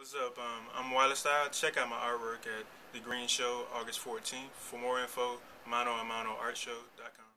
What's up? Um, I'm WileyStyle. Check out my artwork at The Green Show August 14th. For more info, manoamanoartshow.com.